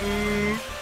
Mm.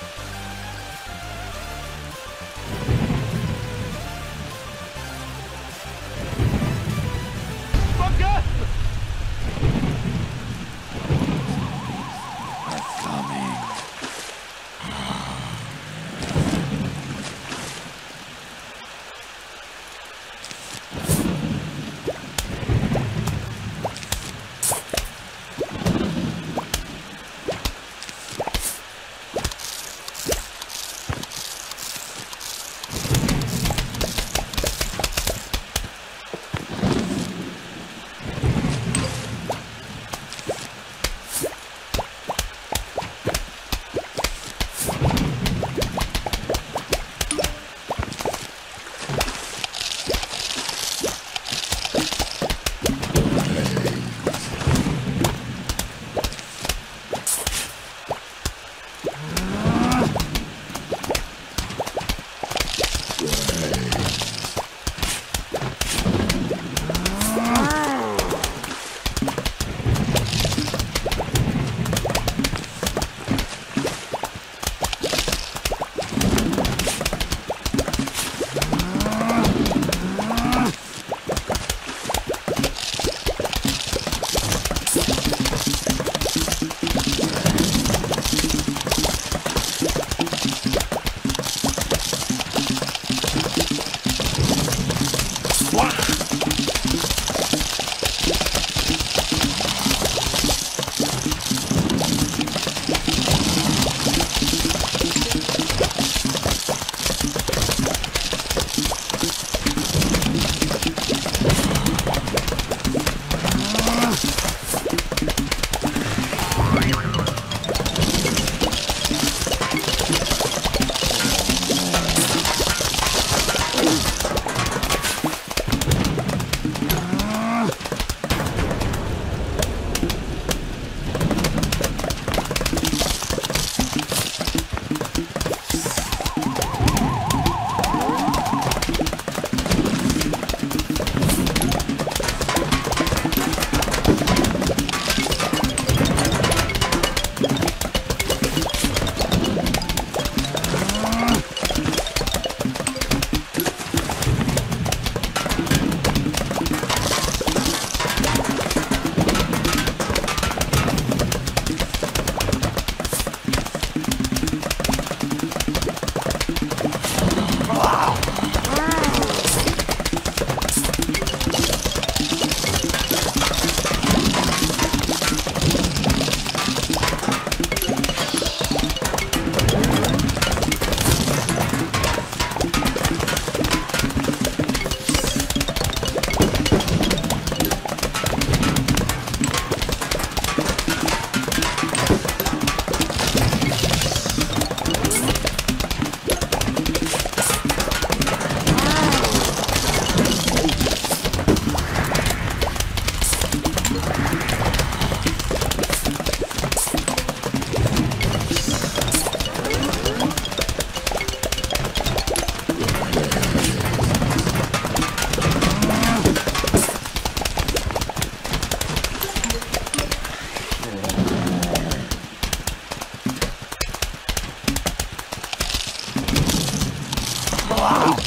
Wow.